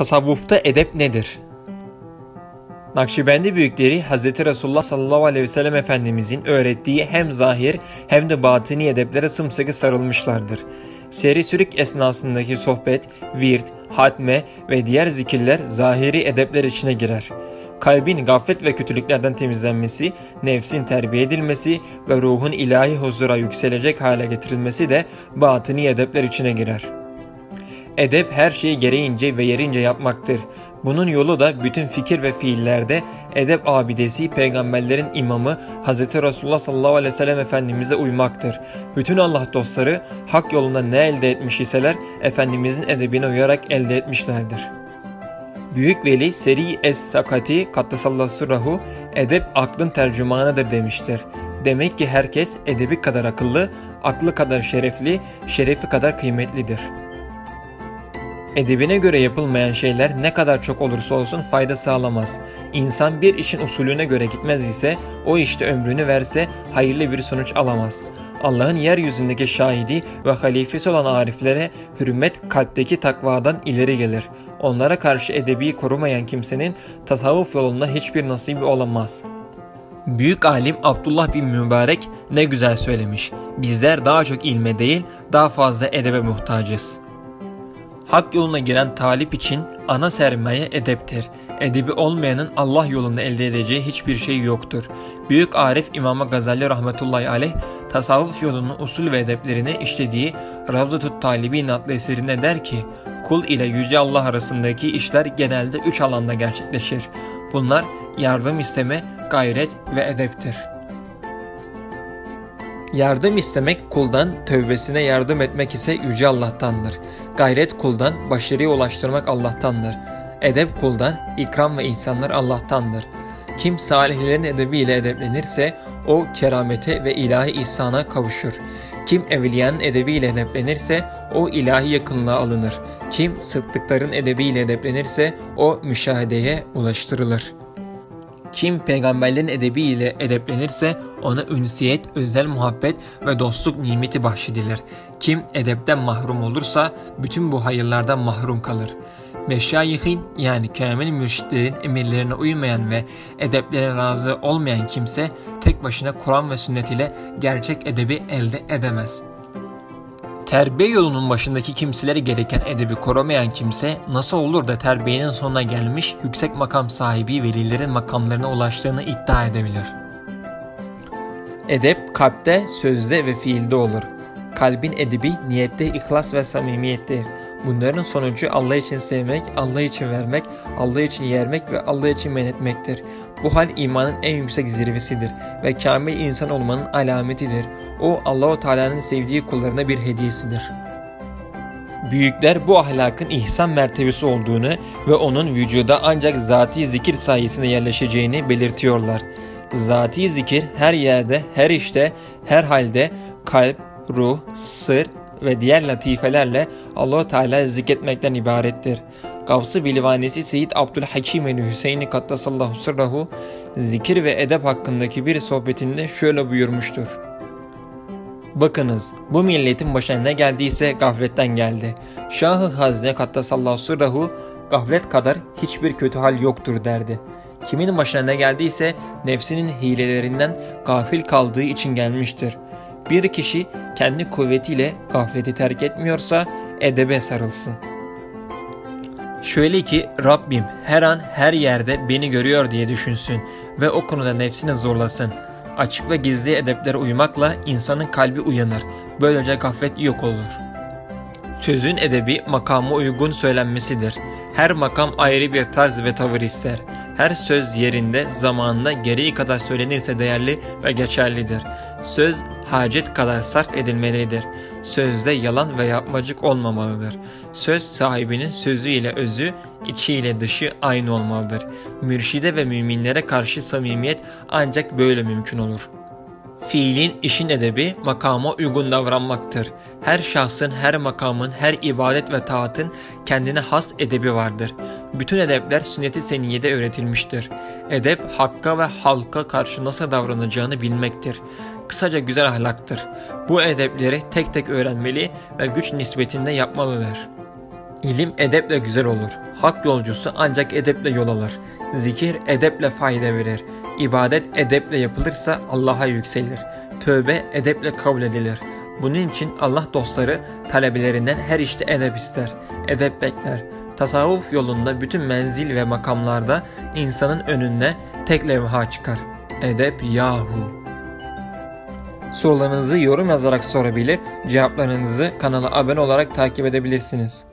Tasavvufta edep nedir? Nakşibendi büyükleri Hz. Resulullah sallallahu aleyhi ve sellem Efendimizin öğrettiği hem zahir hem de batini edeplere sımsıkı sarılmışlardır. Seri sürük esnasındaki sohbet, virt, hatme ve diğer zikirler zahiri edepler içine girer. Kalbin gaflet ve kötülüklerden temizlenmesi, nefsin terbiye edilmesi ve ruhun ilahi huzura yükselecek hale getirilmesi de batini edepler içine girer.'' Edep her şeyi gereğince ve yerince yapmaktır. Bunun yolu da bütün fikir ve fiillerde edep abidesi peygamberlerin imamı Hz. Resulullah sallallahu aleyhi ve sellem Efendimiz'e uymaktır. Bütün Allah dostları hak yolunda ne elde etmiş iseler Efendimizin edebine uyarak elde etmişlerdir. Büyük Veli Seri Es-Sakati Kattesallahu Sırrahu edep aklın tercümanıdır demiştir. Demek ki herkes edebi kadar akıllı, aklı kadar şerefli, şerefi kadar kıymetlidir.'' Edebine göre yapılmayan şeyler ne kadar çok olursa olsun fayda sağlamaz. İnsan bir işin usulüne göre gitmez ise o işte ömrünü verse hayırlı bir sonuç alamaz. Allah'ın yeryüzündeki şahidi ve halifesi olan ariflere hürmet kalpteki takvadan ileri gelir. Onlara karşı edebi korumayan kimsenin tasavvuf yolunda hiçbir nasibi olamaz.'' Büyük alim Abdullah bin Mübarek ne güzel söylemiş. Bizler daha çok ilme değil, daha fazla edebe muhtacız.'' Hak yoluna giren talip için ana sermaye edeptir. Edebi olmayanın Allah yolunda elde edeceği hiçbir şey yoktur. Büyük Arif İmam Gazali rahmetullahi aleyh tasavvuf yolunun usul ve edeplerini işlediği Ravzatut Talibin adlı eserinde der ki, kul ile Yüce Allah arasındaki işler genelde üç alanda gerçekleşir. Bunlar yardım isteme, gayret ve edeptir.'' Yardım istemek kuldan, tövbesine yardım etmek ise Yüce Allah'tandır. Gayret kuldan, başarıya ulaştırmak Allah'tandır. Edep kuldan, ikram ve insanlar Allah'tandır. Kim salihlerin edebiyle edeplenirse o keramete ve ilahi ihsana kavuşur. Kim evliyanın edebiyle edeplenirse o ilahi yakınlığa alınır. Kim sıddıkların edebiyle edeplenirse o müşahedeye ulaştırılır.'' Kim peygamberlerin edebi ile edeplenirse ona ünsiyet, özel muhabbet ve dostluk nimeti bahşedilir. Kim edepten mahrum olursa bütün bu hayırlardan mahrum kalır. Meşayihin yani kamil mürşitlerin emirlerine uymayan ve edeplere razı olmayan kimse tek başına Kur'an ve sünnet ile gerçek edebi elde edemez.'' Terbiye yolunun başındaki kimseleri gereken edebi korumayan kimse nasıl olur da terbiyenin sonuna gelmiş yüksek makam sahibi velilerin makamlarına ulaştığını iddia edebilir. Edep kalpte, sözde ve fiilde olur. Kalbin edebi niyette ihlas ve samimiyettir. Bunların sonucu Allah için sevmek, Allah için vermek, Allah için yermek ve Allah için men etmektir. Bu hal imanın en yüksek zirvesidir ve kamil insan olmanın alametidir. O Allahu Teala'nın sevdiği kullarına bir hediyesidir. Büyükler bu ahlakın ihsan mertebesi olduğunu ve onun vücuda ancak zati zikir sayesinde yerleşeceğini belirtiyorlar. Zati zikir her yerde, her işte, her halde kalp, ruh, sır ve diğer latifelerle Allah Teala zikretmekten ibarettir. Gavsı Bilvanesi Seyyid Abdülhakim el Hüseyin'i Kattasallahu sırrahu zikir ve edep hakkındaki bir sohbetinde şöyle buyurmuştur. Bakınız bu milletin başına ne geldiyse gafletten geldi. Şahı Hazne Kattasallahu sırrahu gaflet kadar hiçbir kötü hal yoktur derdi. Kimin başına ne geldiyse nefsinin hilelerinden gafil kaldığı için gelmiştir.'' Bir kişi kendi kuvvetiyle gafleti terk etmiyorsa edebe sarılsın. Şöyle ki Rabbim her an her yerde beni görüyor diye düşünsün ve o konuda nefsini zorlasın. Açık ve gizli edeplere uymakla insanın kalbi uyanır. Böylece gaflet yok olur. Sözün edebi makama uygun söylenmesidir. Her makam ayrı bir tarz ve tavır ister. Her söz yerinde, zamanında gereği kadar söylenirse değerli ve geçerlidir. Söz hacet kadar sarf edilmelidir. Sözde yalan ve yapmacık olmamalıdır. Söz sahibinin sözü ile özü, içi ile dışı aynı olmalıdır. Mürşide ve müminlere karşı samimiyet ancak böyle mümkün olur.'' Fiilin işin edebi makama uygun davranmaktır. Her şahsın, her makamın, her ibadet ve taatın kendine has edebi vardır. Bütün edepler sünnet-i seniyede öğretilmiştir. Edep hakka ve halka karşı nasıl davranacağını bilmektir. Kısaca güzel ahlaktır. Bu edepleri tek tek öğrenmeli ve güç nispetinde yapmalıdır.'' İlim edeple güzel olur. Hak yolcusu ancak edeple yol alır. Zikir edeple fayda verir. İbadet edeple yapılırsa Allah'a yükselir. Tövbe edeple kabul edilir. Bunun için Allah dostları talebelerinden her işte edep ister. Edep bekler. Tasavvuf yolunda bütün menzil ve makamlarda insanın önüne tek levha çıkar. Edep yahu. Sorularınızı yorum yazarak sorabilir, cevaplarınızı kanala abone olarak takip edebilirsiniz.